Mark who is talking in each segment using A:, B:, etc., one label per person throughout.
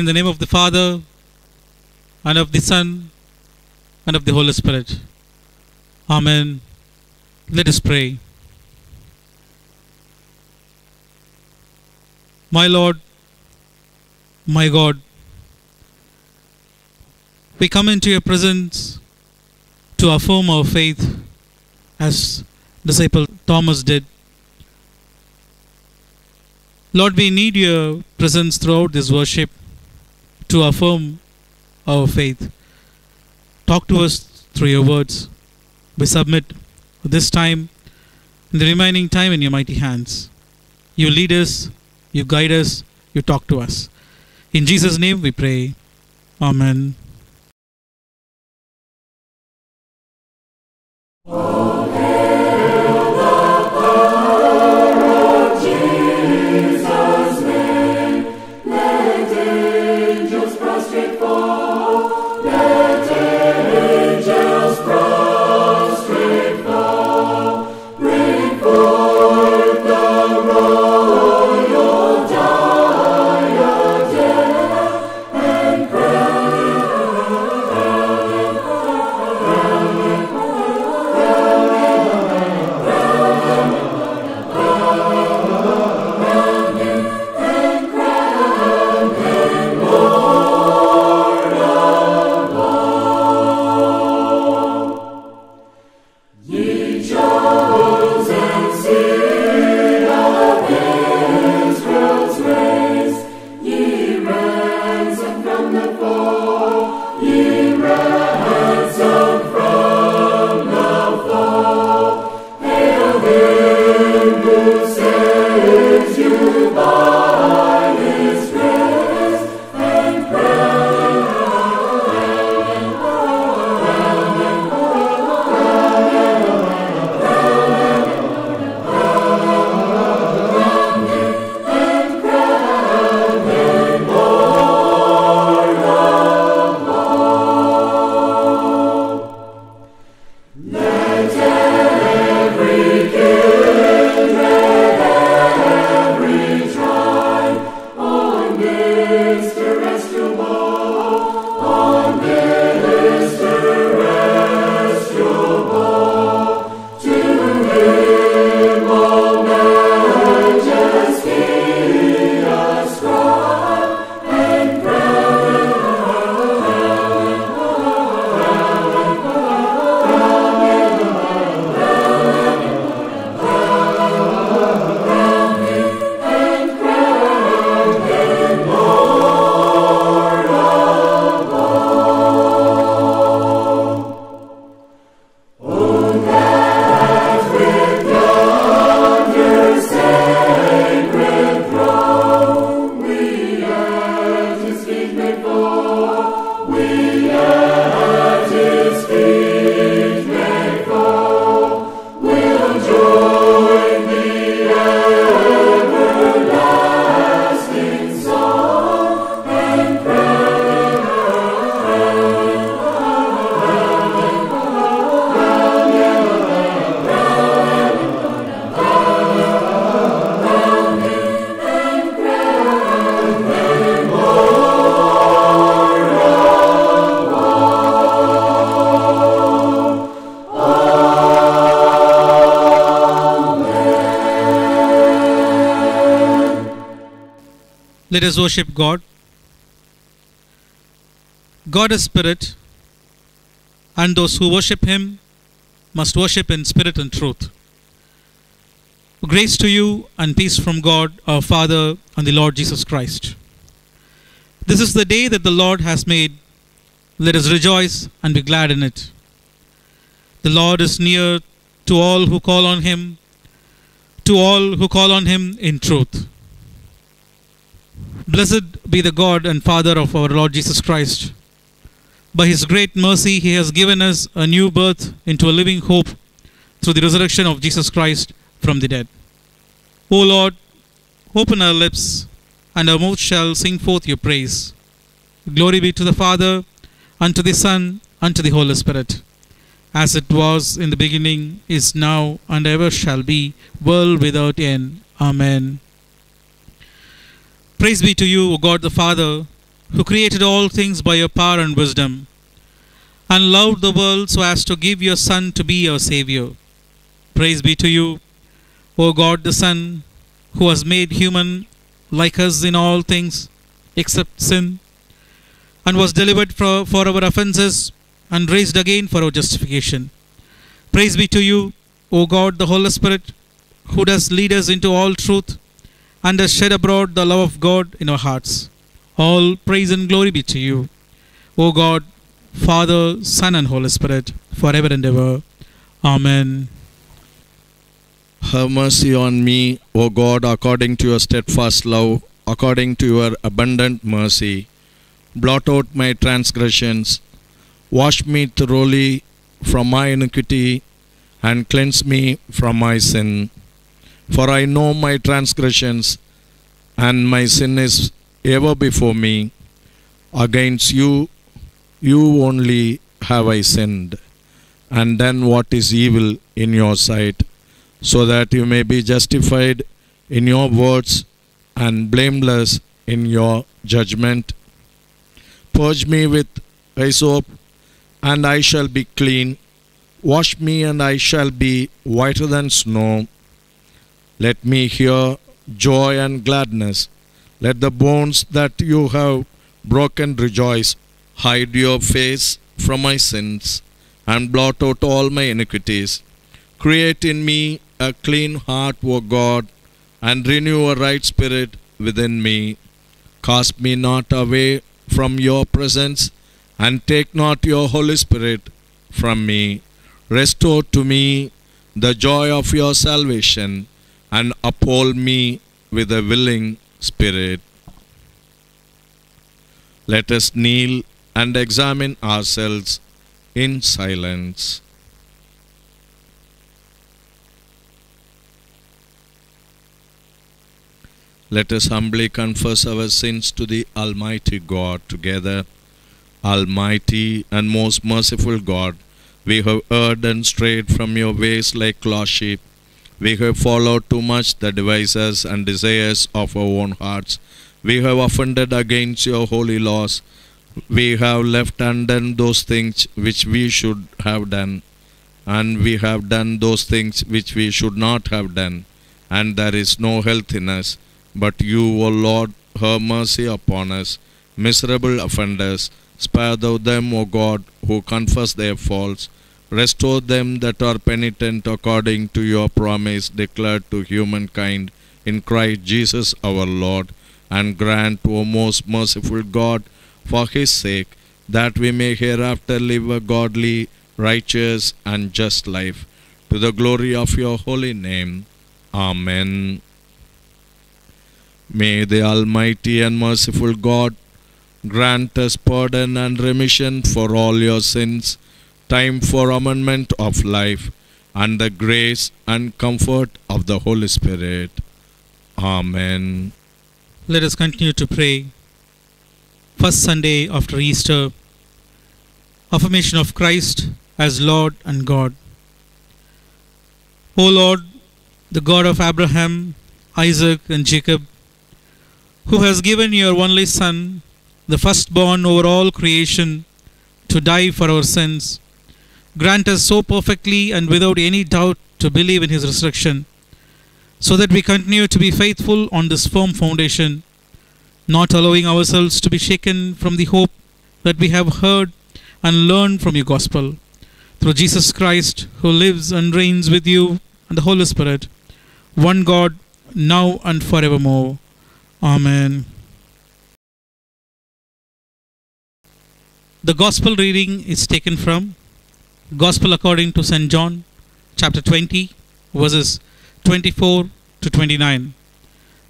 A: In the name of the Father, and of the Son, and of the Holy Spirit. Amen. Let us pray. My Lord, my God, we come into your presence to affirm our faith as disciple Thomas did. Lord, we need your presence throughout this worship to affirm our faith. Talk to us through your words. We submit this time and the remaining time in your mighty hands. You lead us, you guide us, you talk to us. In Jesus' name we pray. Amen. Let us worship God. God is spirit, and those who worship him must worship in spirit and truth. Grace to you and peace from God our Father and the Lord Jesus Christ. This is the day that the Lord has made. Let us rejoice and be glad in it. The Lord is near to all who call on him, to all who call on him in truth. Blessed be the God and Father of our Lord Jesus Christ. By his great mercy, he has given us a new birth into a living hope through the resurrection of Jesus Christ from the dead. O Lord, open our lips, and our mouth shall sing forth your praise. Glory be to the Father, and to the Son, and to the Holy Spirit, as it was in the beginning, is now, and ever shall be, world without end. Amen. Praise be to you, O God the Father, who created all things by your power and wisdom, and loved the world so as to give your Son to be our Saviour. Praise be to you, O God the Son, who was made human like us in all things except sin, and was delivered for, for our offences and raised again for our justification. Praise be to you, O God the Holy Spirit, who does lead us into all truth and has shed abroad the love of God in our hearts. All praise and glory be to you, O God, Father, Son, and Holy Spirit, forever and ever. Amen.
B: Have mercy on me, O God, according to your steadfast love, according to your abundant mercy. Blot out my transgressions. Wash me thoroughly from my iniquity and cleanse me from my sin. For I know my transgressions, and my sin is ever before me. Against you, you only have I sinned, and done what is evil in your sight, so that you may be justified in your words and blameless in your judgment. Purge me with hyssop, and I shall be clean. Wash me, and I shall be whiter than snow. Let me hear joy and gladness. Let the bones that you have broken rejoice. Hide your face from my sins and blot out all my iniquities. Create in me a clean heart, O God, and renew a right spirit within me. Cast me not away from your presence, and take not your Holy Spirit from me. Restore to me the joy of your salvation, and uphold me with a willing spirit. Let us kneel and examine ourselves in silence. Let us humbly confess our sins to the Almighty God together. Almighty and most merciful God, we have erred and strayed from your ways like lost sheep. We have followed too much the devices and desires of our own hearts. We have offended against your holy laws. We have left undone those things which we should have done, and we have done those things which we should not have done, and there is no health in us. But you, O Lord, have mercy upon us, miserable offenders. Spare thou them, O God, who confess their faults. Restore them that are penitent according to your promise declared to humankind in Christ Jesus our Lord, and grant, O most merciful God, for his sake, that we may hereafter live a godly, righteous, and just life, to the glory of your holy name. Amen. May the Almighty and merciful God grant us pardon and remission for all your sins, time for amendment of life, and the grace and comfort of the Holy Spirit. Amen.
A: Let us continue to pray. First Sunday after Easter, affirmation of Christ as Lord and God. O Lord, the God of Abraham, Isaac, and Jacob, who has given your only Son, the firstborn over all creation, to die for our sins, grant us so perfectly and without any doubt to believe in his resurrection, so that we continue to be faithful on this firm foundation, not allowing ourselves to be shaken from the hope that we have heard and learned from your gospel. Through Jesus Christ, who lives and reigns with you and the Holy Spirit, one God, now and forevermore. Amen. The gospel reading is taken from Gospel according to St. John, chapter 20, verses 24 to 29.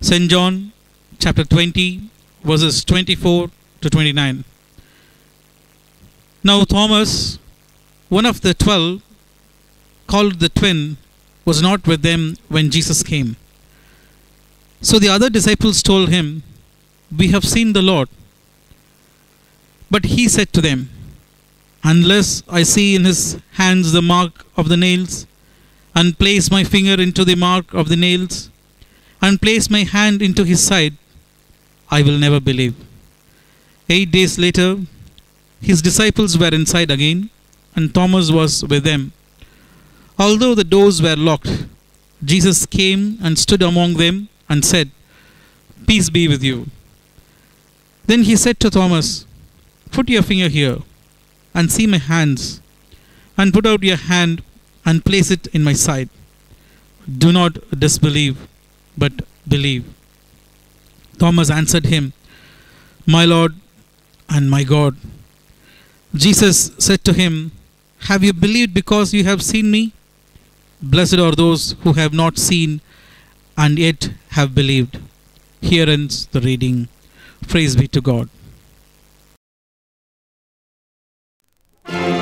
A: St. John, chapter 20, verses 24 to 29. Now, Thomas, one of the twelve, called the twin, was not with them when Jesus came. So the other disciples told him, We have seen the Lord. But he said to them, Unless I see in his hands the mark of the nails, and place my finger into the mark of the nails, and place my hand into his side, I will never believe. Eight days later, his disciples were inside again, and Thomas was with them. Although the doors were locked, Jesus came and stood among them and said, Peace be with you. Then he said to Thomas, Put your finger here and see my hands, and put out your hand and place it in my side. Do not disbelieve, but believe. Thomas answered him, My Lord and my God. Jesus said to him, Have you believed because you have seen me? Blessed are those who have not seen and yet have believed. Here ends the reading. Praise be to God.
C: Crowned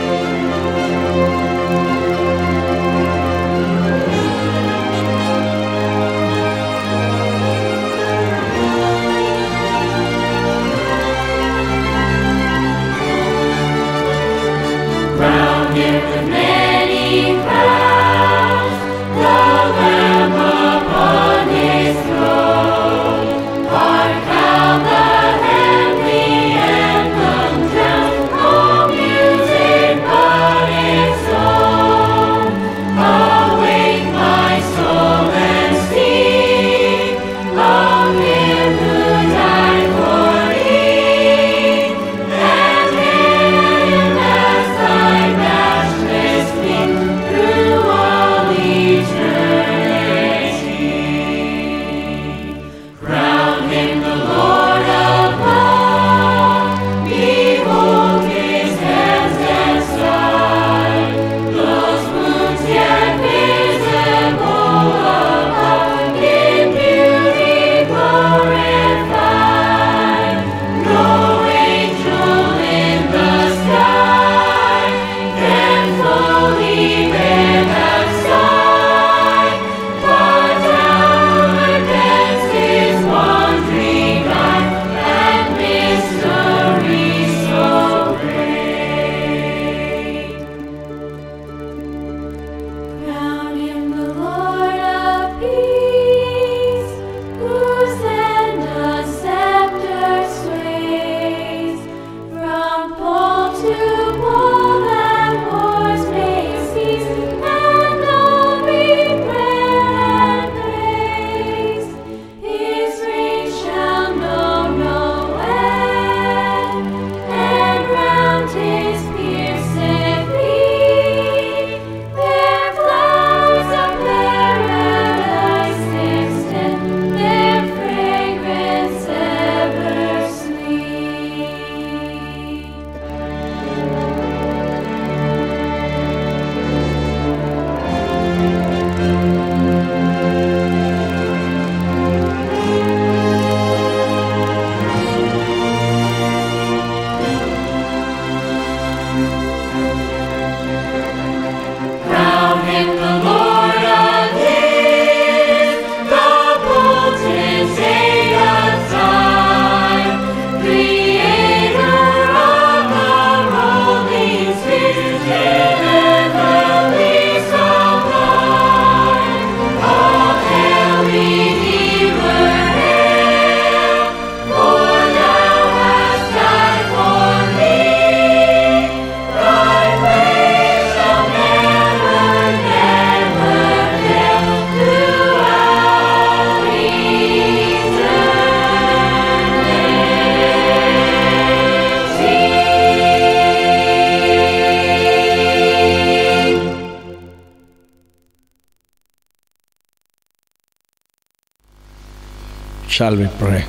C: Shall
B: we pray?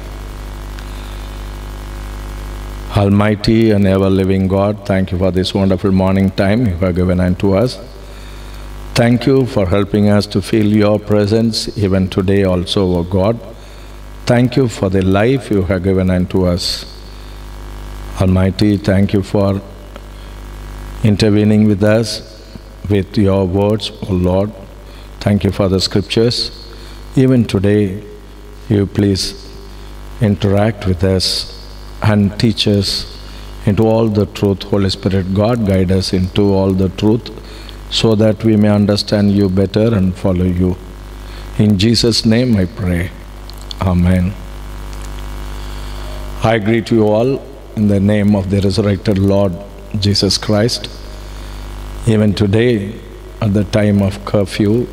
B: Almighty and ever living God, thank you for this wonderful morning time you have given unto us. Thank you for helping us to feel your presence even today also, O God. Thank you for the life you have given unto us. Almighty, thank you for intervening with us with your words, O Lord. Thank you for the scriptures. Even today, you please interact with us and teach us into all the truth. Holy Spirit, God, guide us into all the truth so that we may understand you better and follow you. In Jesus' name I pray. Amen. I greet you all in the name of the resurrected Lord Jesus Christ. Even today, at the time of curfew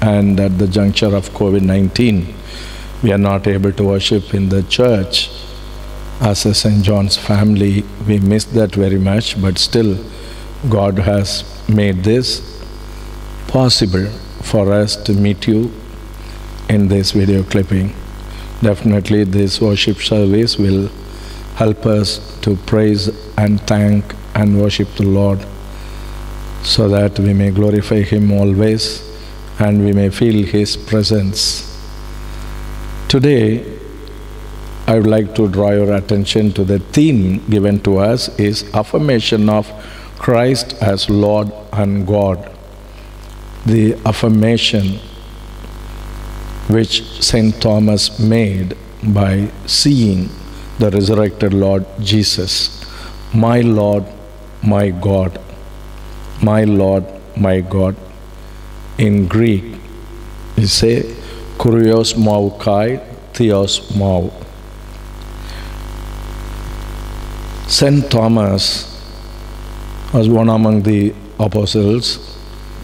B: and at the juncture of COVID 19, we are not able to worship in the church. As a St. John's family, we miss that very much, but still, God has made this possible for us to meet you in this video clipping. Definitely, this worship service will help us to praise and thank and worship the Lord so that we may glorify Him always and we may feel His presence. Today, I would like to draw your attention to the theme given to us is affirmation of Christ as Lord and God. The affirmation which St. Thomas made by seeing the resurrected Lord Jesus, my Lord, my God, my Lord, my God. In Greek, we say, Kurios mau kai, Theos mau. St. Thomas was one among the apostles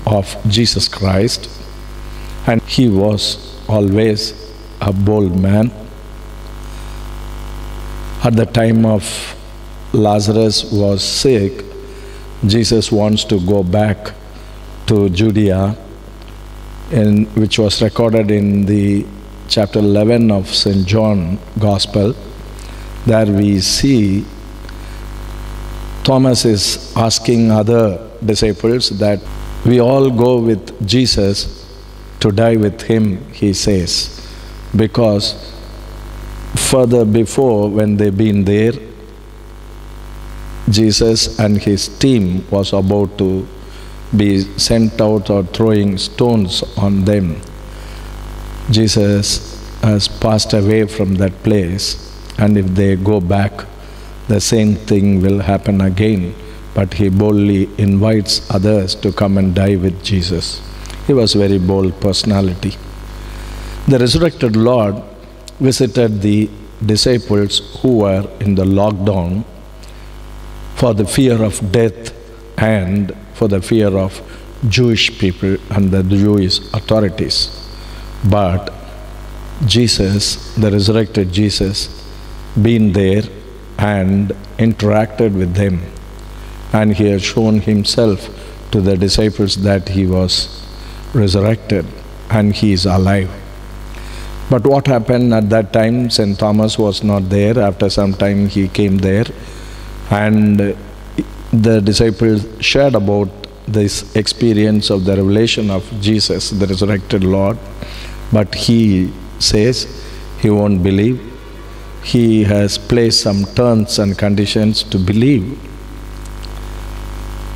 B: of Jesus Christ, and he was always a bold man. At the time of Lazarus was sick, Jesus wants to go back to Judea, in, which was recorded in the chapter 11 of St. John Gospel. There we see Thomas is asking other disciples that we all go with Jesus to die with him, he says, because further before, when they've been there, Jesus and his team was about to be sent out or throwing stones on them. Jesus has passed away from that place, and if they go back, the same thing will happen again. But he boldly invites others to come and die with Jesus. He was a very bold personality. The resurrected Lord visited the disciples who were in the lockdown for the fear of death and for the fear of Jewish people and the Jewish authorities. But Jesus, the resurrected Jesus, been there and interacted with them, and he has shown himself to the disciples that he was resurrected and he is alive. But what happened at that time? St. Thomas was not there. After some time, he came there, and the disciples shared about this experience of the revelation of Jesus, the resurrected Lord. But he says he won't believe. He has placed some terms and conditions to believe.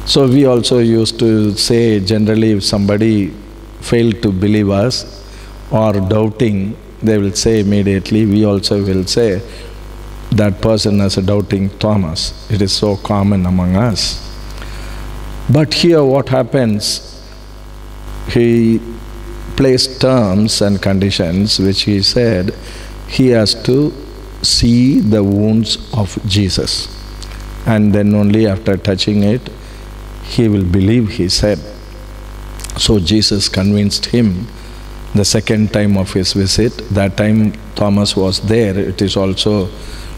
B: So we also used to say generally if somebody failed to believe us or doubting, they will say immediately, we also will say that person as a doubting Thomas. It is so common among us. But here what happens? He placed terms and conditions which he said he has to see the wounds of Jesus. And then only after touching it, he will believe, he said. So Jesus convinced him the second time of his visit. That time Thomas was there. It is also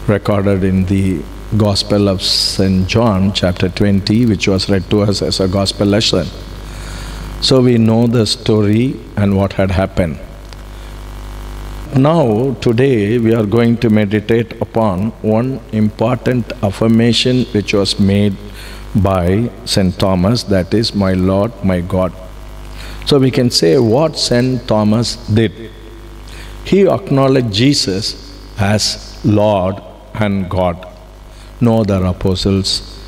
B: recorded in the Gospel of St. John, chapter 20, which was read to us as a gospel lesson. So we know the story and what had happened. Now, today, we are going to meditate upon one important affirmation which was made by St. Thomas that is, My Lord, my God. So we can say what St. Thomas did. He acknowledged Jesus as Lord and God. No other apostles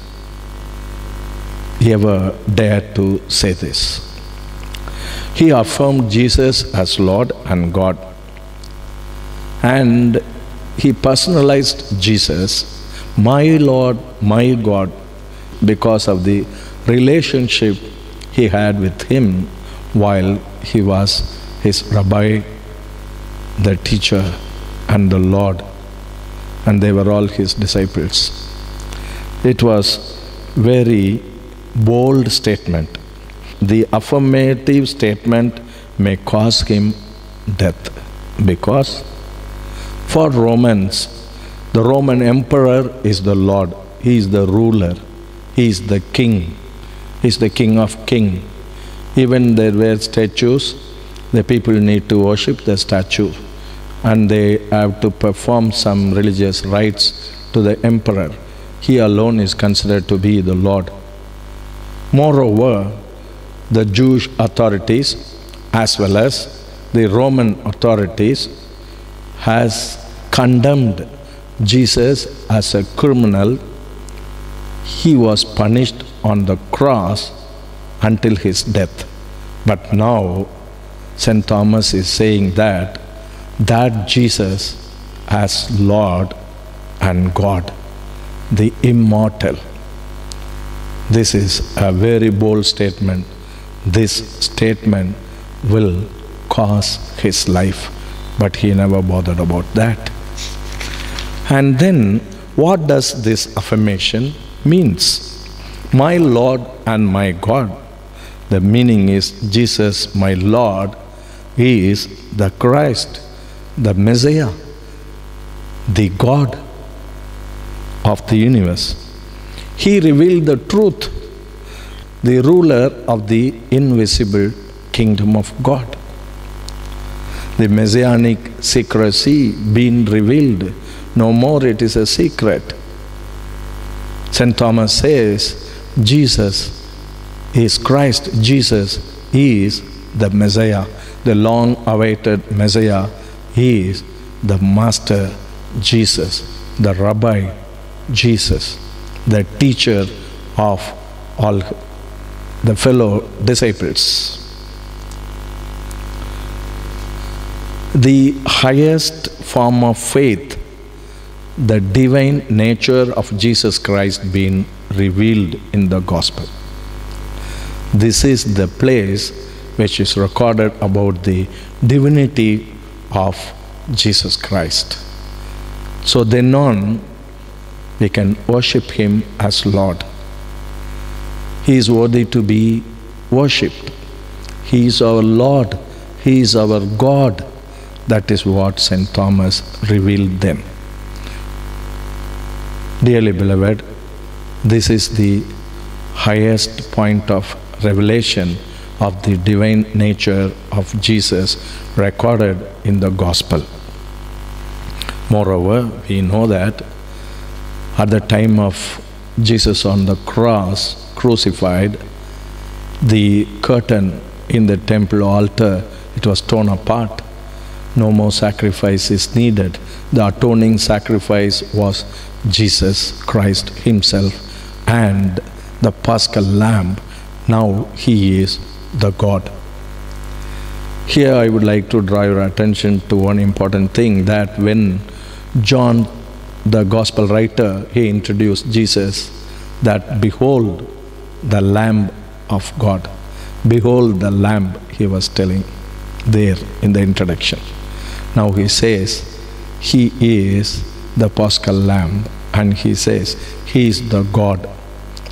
B: ever dared to say this. He affirmed Jesus as Lord and God. And he personalized Jesus, my Lord, my God, because of the relationship he had with him while he was his rabbi, the teacher, and the Lord. And they were all his disciples. It was very bold statement. The affirmative statement may cause him death because for Romans, the Roman emperor is the Lord. He is the ruler. He is the king. He is the king of king. Even there were statues, the people need to worship the statue and they have to perform some religious rites to the emperor. He alone is considered to be the Lord. Moreover, the Jewish authorities as well as the Roman authorities has condemned Jesus as a criminal. He was punished on the cross until his death. But now St. Thomas is saying that that Jesus as Lord and God, the immortal. This is a very bold statement. This statement will cost his life, but he never bothered about that. And then, what does this affirmation means? My Lord and my God. The meaning is Jesus, my Lord, he is the Christ, the Messiah, the God of the universe. He revealed the truth, the ruler of the invisible kingdom of God. The messianic secrecy being revealed, no more it is a secret. St. Thomas says, Jesus is Christ, Jesus is the Messiah, the long awaited Messiah. He is the Master Jesus, the Rabbi Jesus, the teacher of all the fellow disciples. The highest form of faith, the divine nature of Jesus Christ being revealed in the gospel. This is the place which is recorded about the divinity of Jesus Christ. So then on, we can worship Him as Lord. He is worthy to be worshipped. He is our Lord. He is our God. That is what St. Thomas revealed them. Dearly beloved, this is the highest point of revelation of the divine nature of Jesus recorded in the gospel. Moreover, we know that at the time of Jesus on the cross, crucified, the curtain in the temple altar it was torn apart. No more sacrifice is needed. The atoning sacrifice was Jesus Christ Himself and the Paschal Lamb. Now He is the God. Here I would like to draw your attention to one important thing that when John, the gospel writer, he introduced Jesus, that behold the Lamb of God. Behold the Lamb, he was telling there in the introduction. Now he says, He is the Paschal Lamb, and he says, He is the God,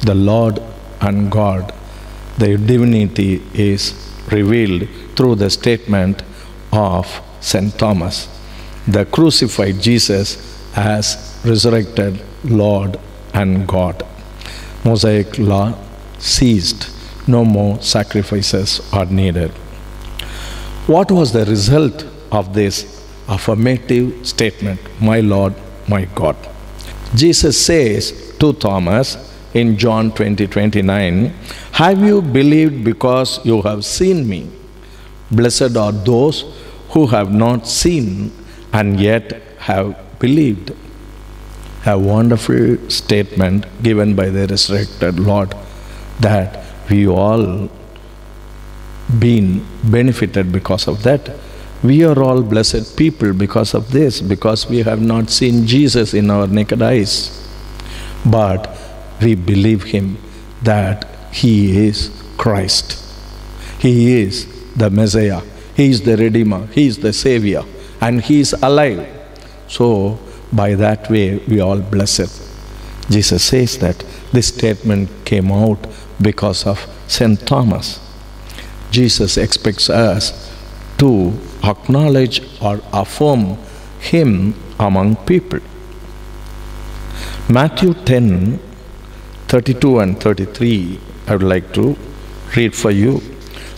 B: the Lord and God. The divinity is revealed through the statement of St. Thomas. The crucified Jesus as resurrected Lord and God. Mosaic law ceased. No more sacrifices are needed. What was the result of this affirmative statement, My Lord, my God? Jesus says to Thomas in John 20 29, Have you believed because you have seen me? Blessed are those who have not seen and yet have believed. A wonderful statement given by the resurrected Lord that we all been benefited because of that. We are all blessed people because of this, because we have not seen Jesus in our naked eyes. But we believe Him that He is Christ. He is the Messiah. He is the Redeemer. He is the Savior. And He is alive. So by that way we all blessed. Jesus says that this statement came out because of St. Thomas. Jesus expects us to acknowledge or affirm him among people. Matthew 10 32 and 33, I would like to read for you.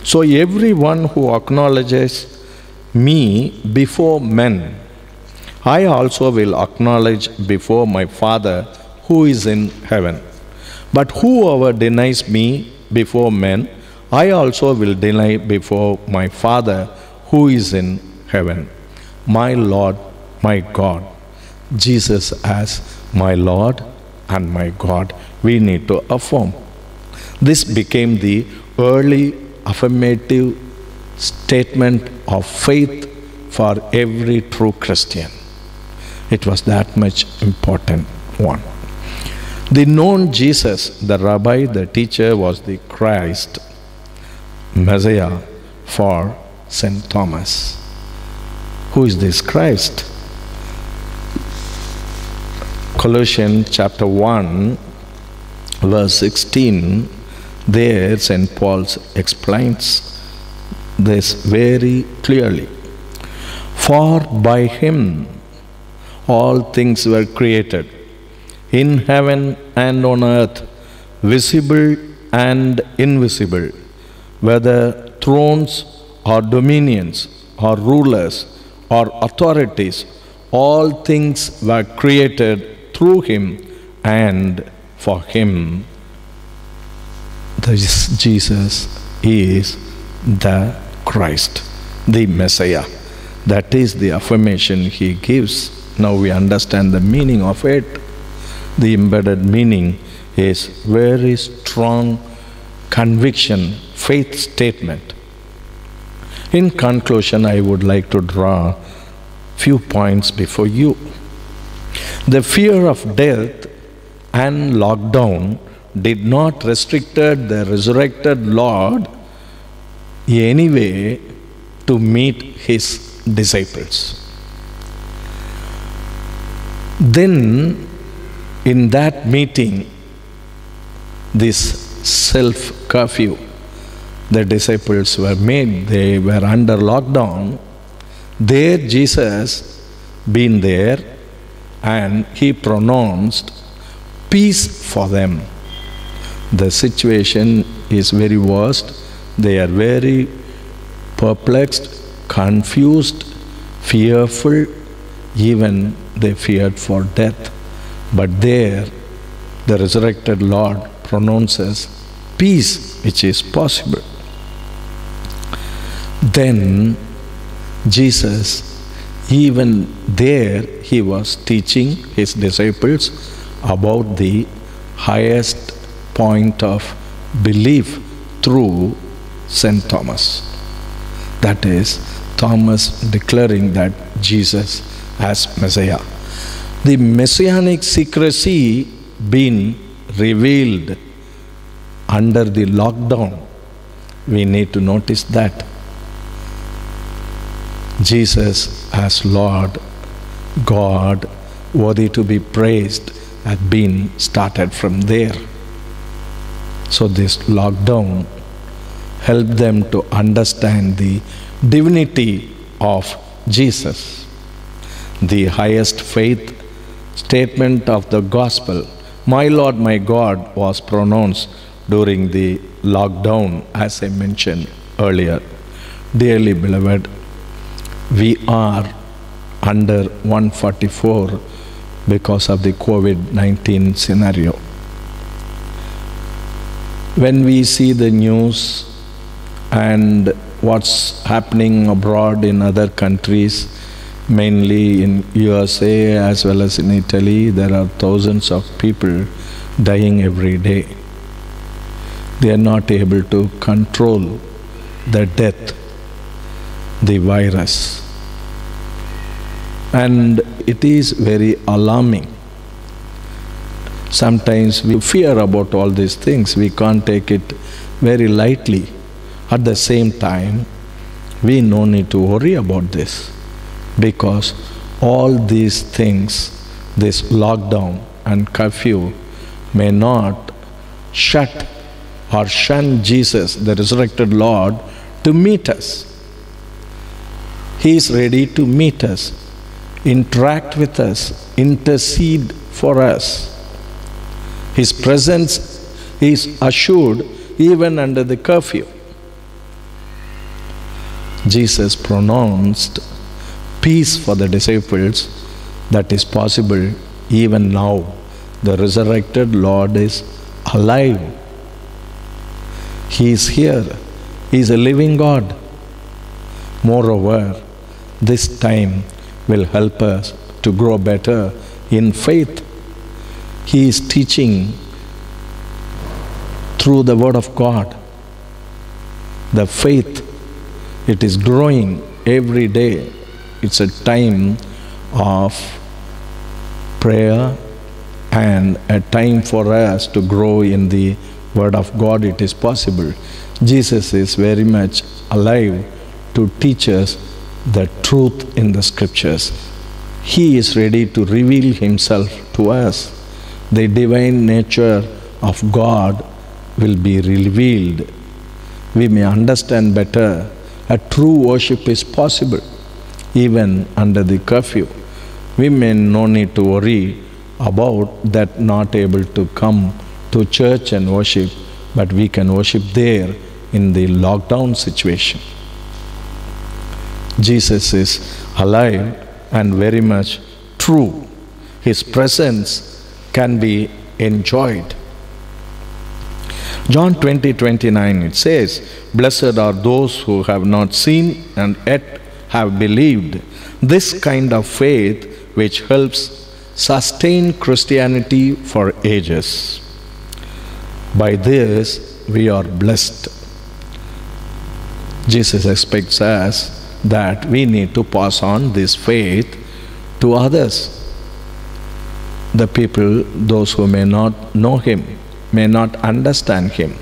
B: So, everyone who acknowledges me before men, I also will acknowledge before my Father who is in heaven. But whoever denies me before men, I also will deny before my Father who is in heaven. My Lord, my God. Jesus as my Lord and my God, we need to affirm. This became the early affirmative statement of faith for every true Christian. It was that much important one. The known Jesus, the rabbi, the teacher, was the Christ, Messiah for St. Thomas. Who is this Christ? Colossians chapter 1, verse 16, there St. Paul explains this very clearly. For by him all things were created, in heaven and on earth, visible and invisible, whether thrones or dominions or rulers or authorities, all things were created through him and for him. This Jesus is the Christ, the Messiah. That is the affirmation he gives. Now we understand the meaning of it. The embedded meaning is very strong conviction, faith statement. In conclusion, I would like to draw few points before you. The fear of death and lockdown did not restricted the resurrected Lord anyway to meet his disciples. Then, in that meeting, this self curfew, the disciples were made, they were under lockdown. There, Jesus, been there, and he pronounced peace for them. The situation is very worst. They are very perplexed, confused, fearful, even they feared for death. But there, the resurrected Lord pronounces peace, which is possible. Then Jesus, even there, he was teaching his disciples about the highest point of belief through St. Thomas. That is, Thomas declaring that Jesus as Messiah. The messianic secrecy being revealed under the lockdown, we need to notice that. Jesus as Lord, God, worthy to be praised, had been started from there. So this lockdown helped them to understand the divinity of Jesus. The highest faith statement of the gospel, my Lord, my God, was pronounced during the lockdown, as I mentioned earlier. Dearly beloved, we are under 144 because of the COVID 19 scenario. When we see the news and what's happening abroad in other countries, mainly in USA as well as in Italy, there are thousands of people dying every day. They are not able to control the death, the virus. And it is very alarming. Sometimes we fear about all these things, we can't take it very lightly. At the same time, we no need to worry about this because all these things this lockdown and curfew may not shut or shun Jesus, the resurrected Lord, to meet us. He is ready to meet us, interact with us, intercede for us. His presence is assured even under the curfew. Jesus pronounced peace for the disciples that is possible even now. The resurrected Lord is alive. He is here. He is a living God. Moreover, this time will help us to grow better in faith. He is teaching through the Word of God. The faith, it is growing every day. It's a time of prayer and a time for us to grow in the Word of God. It is possible. Jesus is very much alive to teach us the truth in the Scriptures. He is ready to reveal Himself to us. The divine nature of God will be revealed. We may understand better a true worship is possible even under the curfew. We may no need to worry about that not able to come to church and worship, but we can worship there in the lockdown situation. Jesus is alive and very much true. His presence can be enjoyed. John 20 29 it says, Blessed are those who have not seen and yet have believed. This kind of faith which helps sustain Christianity for ages. By this we are blessed. Jesus expects us that we need to pass on this faith to others. The people, those who may not know Him, may not understand Him,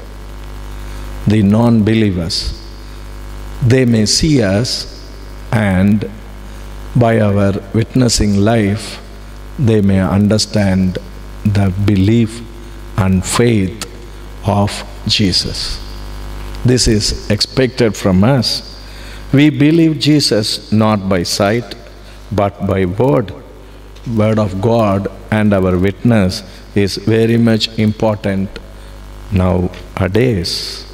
B: the non believers, they may see us and by our witnessing life, they may understand the belief and faith of Jesus. This is expected from us. We believe Jesus not by sight, but by word. Word of God and our witness is very much important nowadays.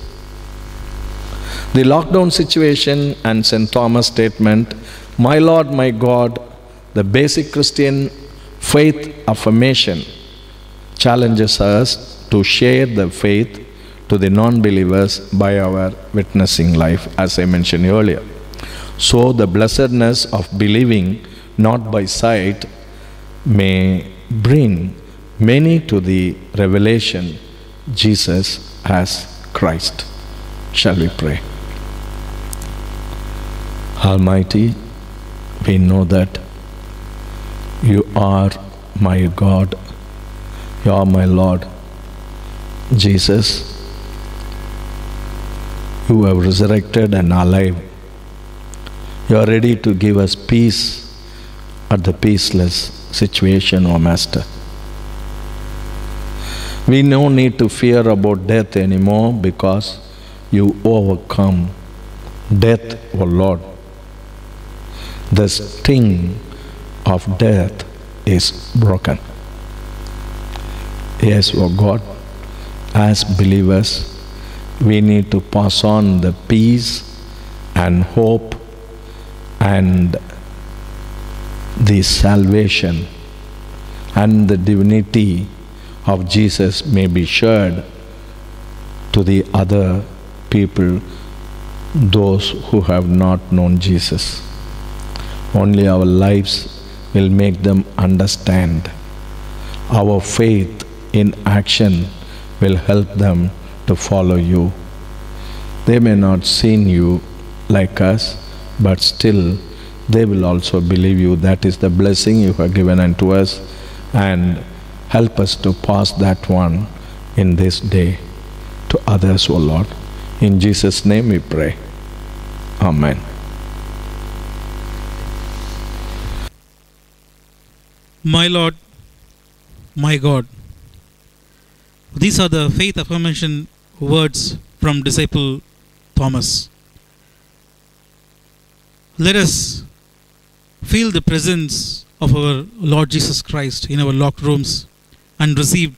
B: The lockdown situation and St. Thomas statement, My Lord, my God, the basic Christian faith affirmation challenges us to share the faith to the non believers by our witnessing life, as I mentioned earlier. So, the blessedness of believing not by sight may bring many to the revelation Jesus as Christ. Shall we pray? Almighty, we know that you are my God, you are my Lord. Jesus, you have resurrected and alive. You are ready to give us peace at the peaceless situation, O Master. We no need to fear about death anymore because you overcome death, O Lord. The sting of death is broken. Yes, O God, as believers, we need to pass on the peace and hope and the salvation and the divinity of Jesus may be shared to the other people, those who have not known Jesus. Only our lives will make them understand. Our faith in action will help them to follow you. They may not seen you like us, but still they will also believe you. That is the blessing you have given unto us, and help us to pass that one in this day to others, O Lord. In Jesus' name we pray. Amen.
A: My Lord, my God. These are the faith affirmation words from disciple Thomas. Let us feel the presence of our Lord Jesus Christ in our locked rooms and receive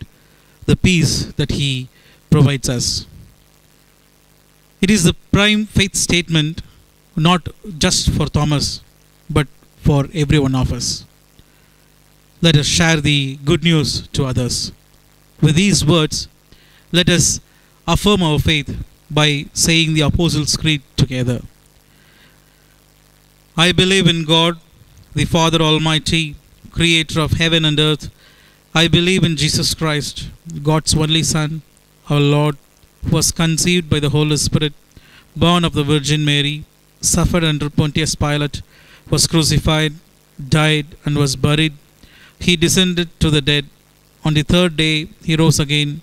A: the peace that He provides us. It is the prime faith statement not just for Thomas but for every one of us. Let us share the good news to others. With these words, let us affirm our faith by saying the Apostles' Creed together. I believe in God, the Father Almighty, creator of heaven and earth. I believe in Jesus Christ, God's only Son, our Lord, who was conceived by the Holy Spirit, born of the Virgin Mary, suffered under Pontius Pilate, was crucified, died, and was buried. He descended to the dead. On the third day, he rose again.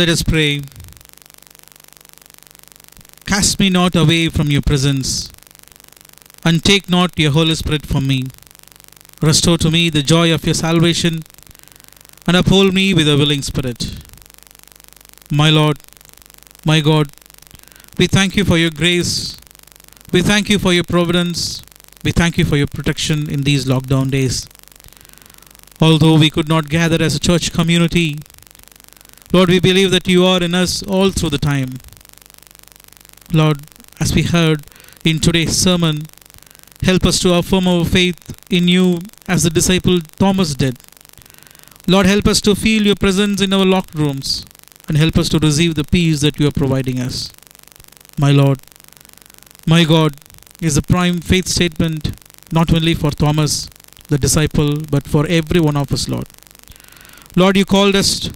A: Let us pray. Cast me not away from your presence, and take not your Holy Spirit from me. Restore to me the joy of your salvation, and uphold me with a willing spirit. My Lord, my God, we thank you for your grace. We thank you for your providence. We thank you for your protection in these lockdown days. Although we could not gather as a church community, Lord, we believe that you are in us all through the time. Lord, as we heard in today's sermon, help us to affirm our faith in you as the disciple Thomas did. Lord, help us to feel your presence in our locked rooms and help us to receive the peace that you are providing us. My Lord, my God, is a prime faith statement not only for Thomas, the disciple, but for every one of us, Lord. Lord, you called us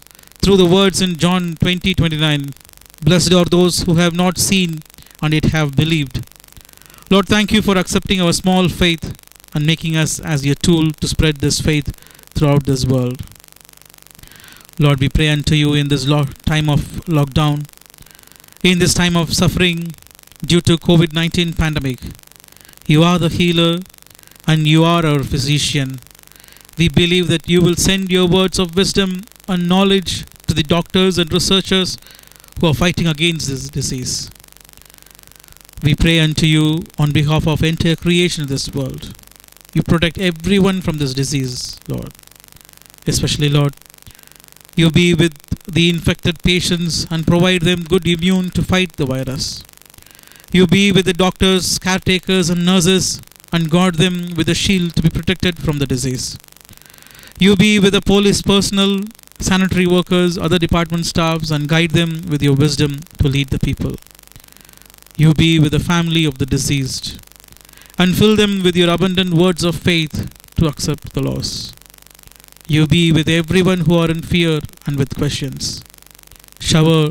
A: through the words in John 20 29. Blessed are those who have not seen and yet have believed. Lord, thank you for accepting our small faith and making us as your tool to spread this faith throughout this world. Lord, we pray unto you in this time of lockdown, in this time of suffering due to COVID 19 pandemic. You are the healer and you are our physician. We believe that you will send your words of wisdom and knowledge to the doctors and researchers who are fighting against this disease. We pray unto you on behalf of entire creation of this world. You protect everyone from this disease, Lord. Especially, Lord, you be with the infected patients and provide them good immune to fight the virus. You be with the doctors, caretakers, and nurses and guard them with a shield to be protected from the disease. You be with the police personnel, sanitary workers, other department staffs, and guide them with your wisdom to lead the people. You be with the family of the deceased and fill them with your abundant words of faith to accept the loss. You be with everyone who are in fear and with questions. Shower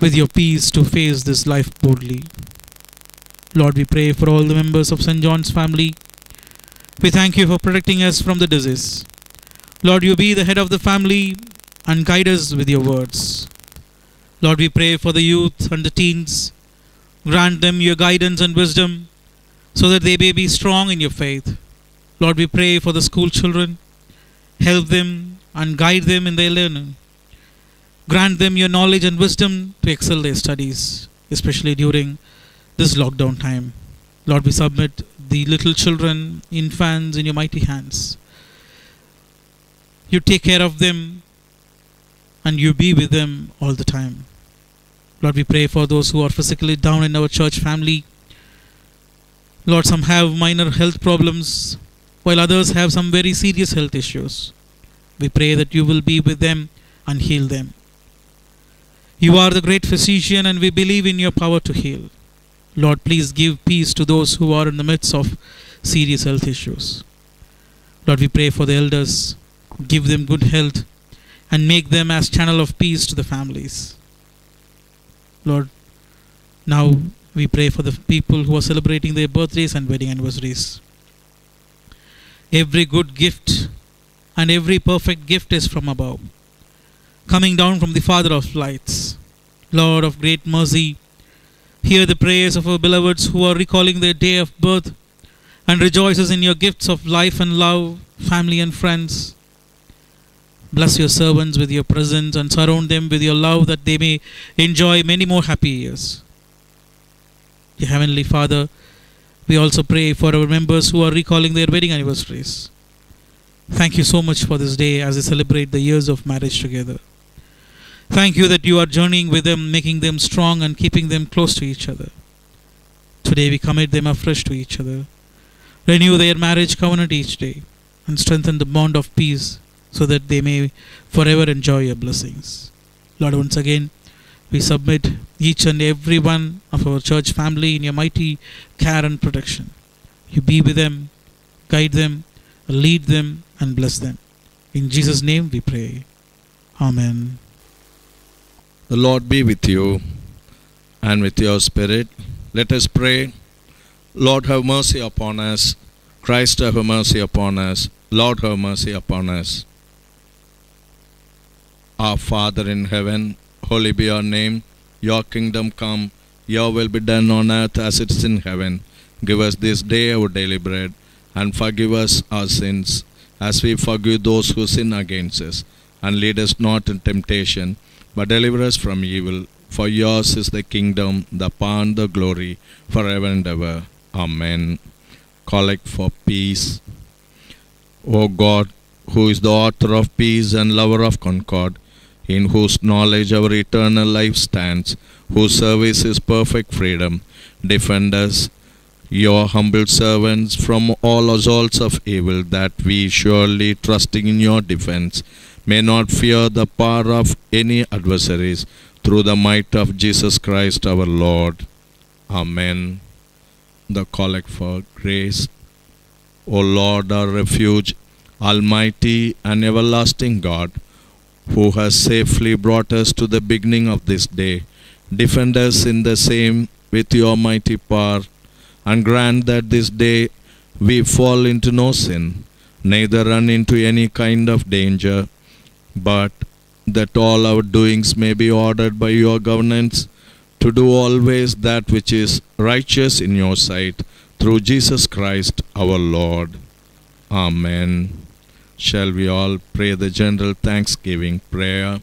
A: with your peace to face this life boldly. Lord, we pray for all the members of St. John's family. We thank you for protecting us from the disease. Lord, you be the head of the family and guide us with your words. Lord, we pray for the youth and the teens. Grant them your guidance and wisdom so that they may be strong in your faith. Lord, we pray for the school children. Help them and guide them in their learning. Grant them your knowledge and wisdom to excel their studies, especially during this lockdown time. Lord, we submit the little children, infants in your mighty hands. You take care of them and you be with them all the time. Lord, we pray for those who are physically down in our church family. Lord, some have minor health problems, while others have some very serious health issues. We pray that you will be with them and heal them. You are the great physician, and we believe in your power to heal. Lord, please give peace to those who are in the midst of serious health issues. Lord, we pray for the elders. Give them good health and make them as channel of peace to the families. Lord, now we pray for the people who are celebrating their birthdays and wedding anniversaries. Every good gift and every perfect gift is from above, coming down from the Father of lights. Lord of great mercy, hear the prayers of our beloveds who are recalling their day of birth and rejoices in your gifts of life and love, family and friends. Bless your servants with your presence and surround them with your love that they may enjoy many more happy years. Dear Heavenly Father, we also pray for our members who are recalling their wedding anniversaries. Thank you so much for this day as they celebrate the years of marriage together. Thank you that you are journeying with them, making them strong and keeping them close to each other. Today we commit them afresh to each other. Renew their marriage covenant each day and strengthen the bond of peace so that they may forever enjoy your blessings. Lord, once again, we submit each and every one of our church family in your mighty care and protection. You be with them, guide them, lead them, and bless them. In Jesus' name we pray. Amen.
B: The Lord be with you and with your spirit. Let us pray. Lord, have mercy upon us. Christ, have mercy upon us. Lord, have mercy upon us. Our Father in heaven, holy be your name. Your kingdom come. Your will be done on earth as it is in heaven. Give us this day our daily bread, and forgive us our sins, as we forgive those who sin against us. And lead us not in temptation, but deliver us from evil. For yours is the kingdom, the power, the glory, forever and ever. Amen. Collect for peace. O God, who is the author of peace and lover of concord, in whose knowledge our eternal life stands, whose service is perfect freedom, defend us, your humble servants, from all assaults of evil, that we, surely trusting in your defense, may not fear the power of any adversaries, through the might of Jesus Christ our Lord. Amen. The collect for grace. O Lord, our refuge, Almighty and everlasting God, who has safely brought us to the beginning of this day, defend us in the same with your mighty power, and grant that this day we fall into no sin, neither run into any kind of danger, but that all our doings may be ordered by your governance, to do always that which is righteous in your sight, through Jesus Christ our Lord. Amen. Shall we all pray the general thanksgiving prayer?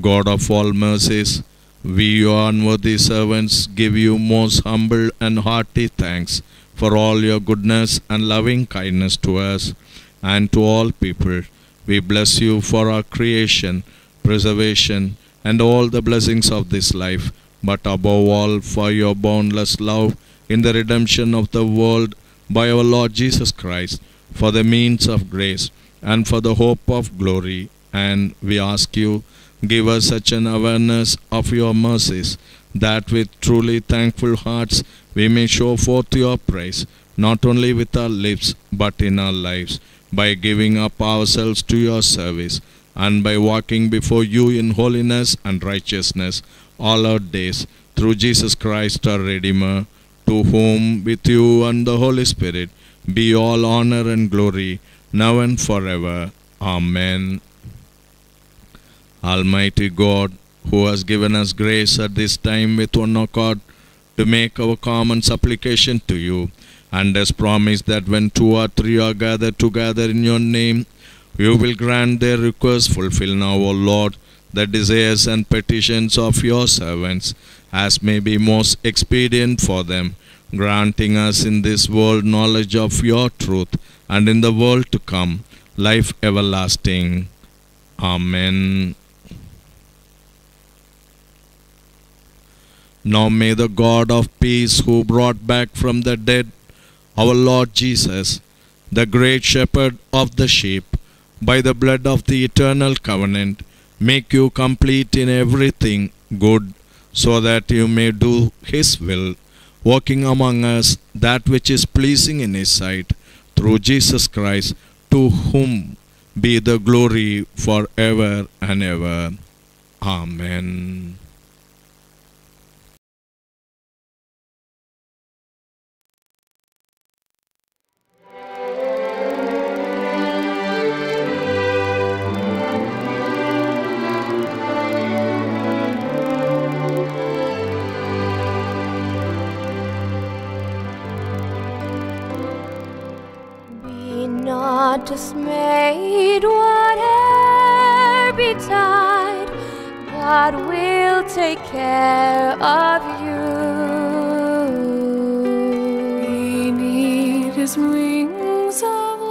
B: God of all mercies, we, your unworthy servants, give you most humble and hearty thanks for all your goodness and loving kindness to us and to all people. We bless you for our creation, preservation, and all the blessings of this life, but above all for your boundless love in the redemption of the world by our Lord Jesus Christ, for the means of grace and for the hope of glory. And we ask you, give us such an awareness of your mercies that with truly thankful hearts we may show forth your praise, not only with our lips but in our lives, by giving up ourselves to your service and by walking before you in holiness and righteousness all our days through Jesus Christ our Redeemer, to whom with you and the Holy Spirit be all honor and glory now and forever. Amen. Almighty God, who has given us grace at this time with one accord to make our common supplication to you, and has promised that when two or three are gathered together in your name, you will grant their requests. Fulfill now, O Lord, the desires and petitions of your servants, as may be most expedient for them, granting us in this world knowledge of your truth, and in the world to come, life everlasting. Amen. Now may the God of peace, who brought back from the dead our Lord Jesus, the great shepherd of the sheep, by the blood of the eternal covenant, make you complete in everything good, so that you may do his will, working among us that which is pleasing in his sight, through Jesus Christ, to whom be the glory forever and ever. Amen.
C: Not dismayed, whate'er betide, God will take care of you. Beneath his wings of